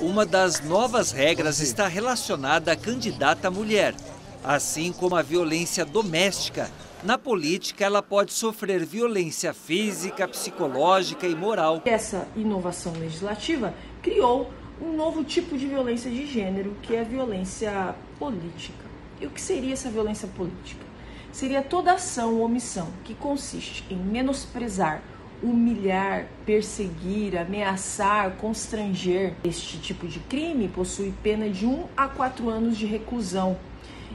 Uma das novas regras está relacionada à candidata mulher, assim como a violência doméstica. Na política, ela pode sofrer violência física, psicológica e moral. Essa inovação legislativa criou um novo tipo de violência de gênero, que é a violência política. E o que seria essa violência política? Seria toda ação ou omissão que consiste em menosprezar humilhar, perseguir, ameaçar, constranger. Este tipo de crime possui pena de 1 a 4 anos de reclusão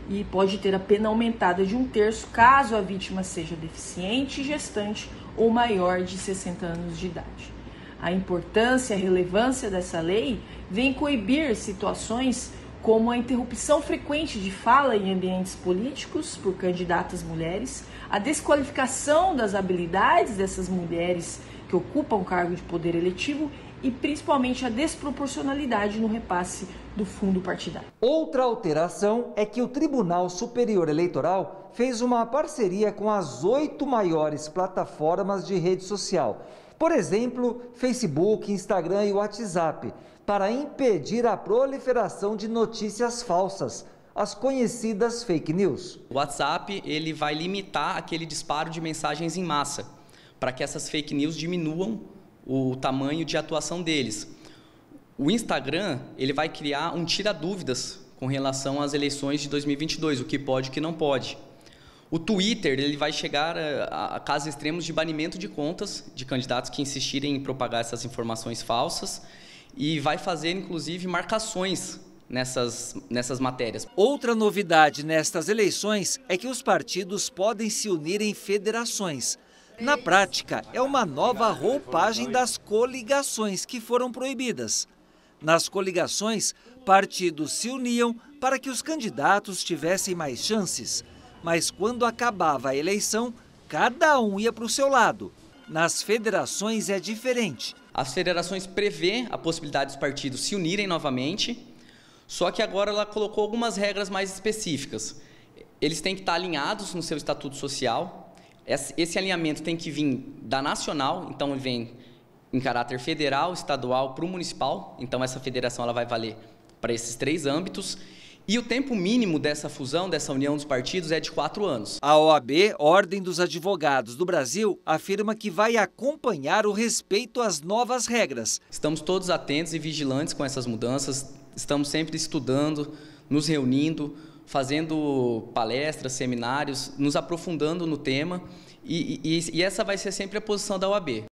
e pode ter a pena aumentada de um terço caso a vítima seja deficiente, gestante ou maior de 60 anos de idade. A importância e a relevância dessa lei vem coibir situações como a interrupção frequente de fala em ambientes políticos por candidatas mulheres, a desqualificação das habilidades dessas mulheres que ocupam cargo de poder eletivo e principalmente a desproporcionalidade no repasse do fundo partidário. Outra alteração é que o Tribunal Superior Eleitoral fez uma parceria com as oito maiores plataformas de rede social por exemplo, Facebook, Instagram e WhatsApp, para impedir a proliferação de notícias falsas, as conhecidas fake news. O WhatsApp ele vai limitar aquele disparo de mensagens em massa, para que essas fake news diminuam o tamanho de atuação deles. O Instagram ele vai criar um tira dúvidas com relação às eleições de 2022, o que pode e o que não pode. O Twitter ele vai chegar a, a casos extremos de banimento de contas de candidatos que insistirem em propagar essas informações falsas e vai fazer, inclusive, marcações nessas, nessas matérias. Outra novidade nestas eleições é que os partidos podem se unir em federações. Na prática, é uma nova roupagem das coligações que foram proibidas. Nas coligações, partidos se uniam para que os candidatos tivessem mais chances mas quando acabava a eleição, cada um ia para o seu lado. Nas federações é diferente. As federações prevê a possibilidade dos partidos se unirem novamente, só que agora ela colocou algumas regras mais específicas. Eles têm que estar alinhados no seu estatuto social. Esse alinhamento tem que vir da nacional, então vem em caráter federal, estadual para o municipal. Então essa federação ela vai valer para esses três âmbitos e o tempo mínimo dessa fusão, dessa união dos partidos, é de quatro anos. A OAB, Ordem dos Advogados do Brasil, afirma que vai acompanhar o respeito às novas regras. Estamos todos atentos e vigilantes com essas mudanças, estamos sempre estudando, nos reunindo, fazendo palestras, seminários, nos aprofundando no tema, e, e, e essa vai ser sempre a posição da OAB.